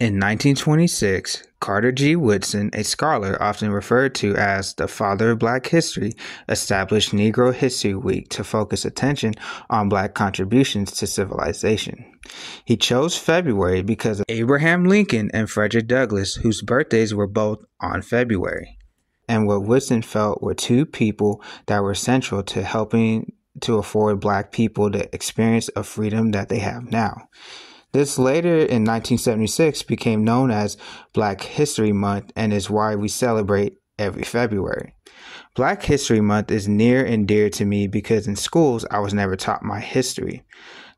In 1926, Carter G. Woodson, a scholar often referred to as the father of black history, established Negro History Week to focus attention on black contributions to civilization. He chose February because of Abraham Lincoln and Frederick Douglass, whose birthdays were both on February, and what Woodson felt were two people that were central to helping to afford black people the experience of freedom that they have now. This later in 1976 became known as Black History Month and is why we celebrate every February. Black History Month is near and dear to me because in schools I was never taught my history.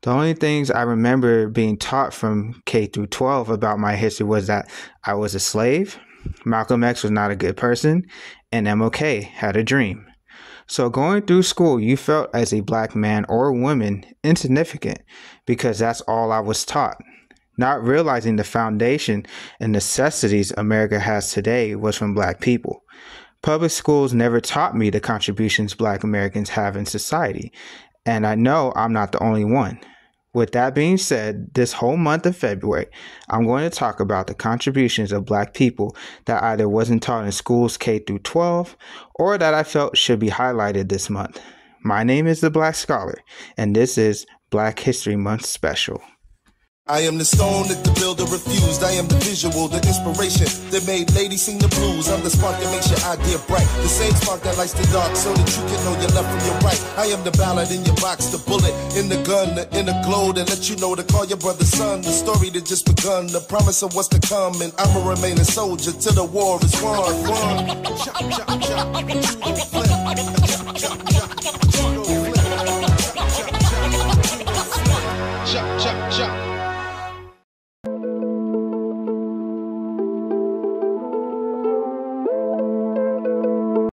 The only things I remember being taught from K through 12 about my history was that I was a slave, Malcolm X was not a good person, and MLK had a dream. So going through school, you felt as a black man or woman insignificant because that's all I was taught. Not realizing the foundation and necessities America has today was from black people. Public schools never taught me the contributions black Americans have in society, and I know I'm not the only one. With that being said, this whole month of February, I'm going to talk about the contributions of black people that either wasn't taught in schools K through 12 or that I felt should be highlighted this month. My name is the Black Scholar, and this is Black History Month Special. I am the stone that the builder refused. I am the visual, the inspiration that made ladies sing the blues. I'm the spark that makes your idea bright. The same spark that lights the dark so that you can know your left from your right. I am the ballad in your box, the bullet in the gun, the inner glow that let you know to call your brother son. The story that just begun, the promise of what's to come. And I'ma remain a soldier till the war is won. won. Chop, chop, chop,